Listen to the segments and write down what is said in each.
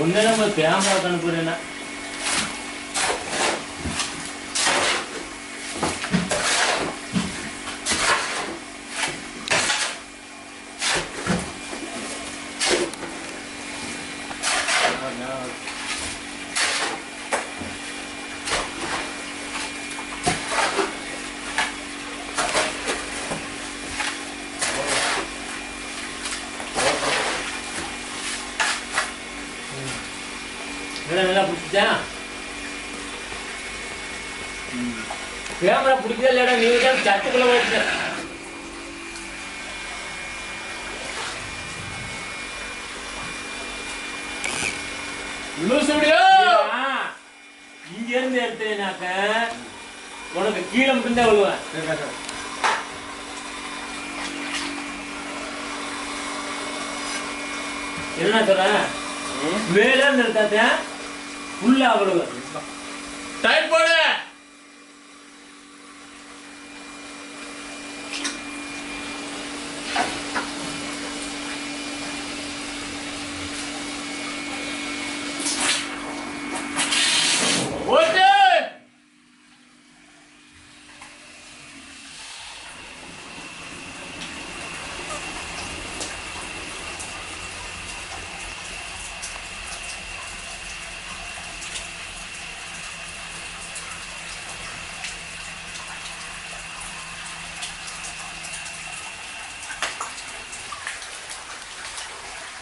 ஒன்னே நம்ம கேமரா அனுப்புறேன்னா நல்லா நல்லா பிடிச்சிச்சா? கேமரா பிடிக்கல இல்லடா நீ தான் சட்டுக்குள்ள போயிட்டு. இங்க இருந்து எடுத்தேனாக்க உனக்கு கீழே மட்டும்தான் விழுவேன். என்ன சொல்றேன் மேல இருந்து எடுத்தாத்தேன் உள்ள அவ்வளவு. டைம் போடு ஓட்டு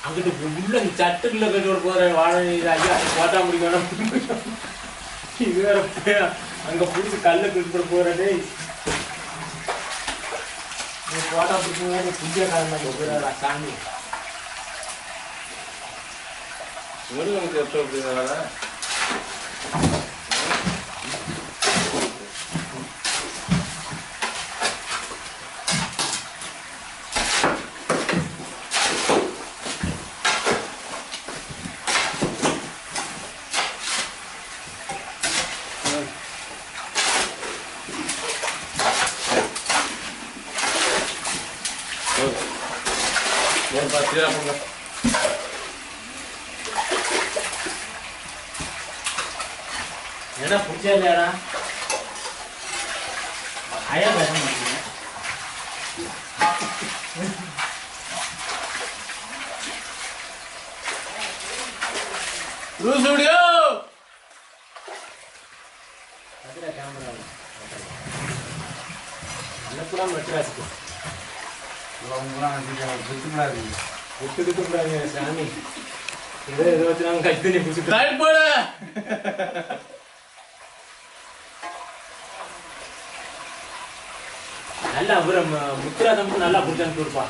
அங்கிட்டு உள்ள சட்டுக்குள்ள கட்டி விட போற வாழை இது ஐயா போட்டா முடிக்கணும் இது வேற அங்க புடிச்சு கல்லு கட்டி போறதே போட்டா பிடிக்கும் புதிய காரணம் போகிறா சாமி. முருகனுக்கு எப்போ Bien, va, tira la punta. 얘나 복제하려나? 아야 가서 먹이네. 루스리오! 아들아, 담으라고. 안 넣고 나면 어떡하지? அன்னப்புறம் மெட்ராஸுக்கு விட்டு விட்டு கூடாது சாமி ஏதோ ஏதோ வச்சு நாங்கள் கட்டி தண்ணி நல்லா அப்புறம் முத்துராதம் நல்லா பிடிச்சான்னு அனுப்பி கொடுப்பா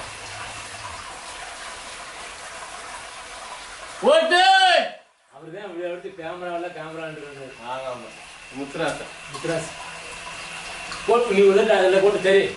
ஓட்டு அவர் தான் இப்படி எடுத்து கேமராவில் கேமரான்றது ஆமா முத்துராசா முத்துராசா போட்டு நீ உதட்ட அதில் போட்டு சரி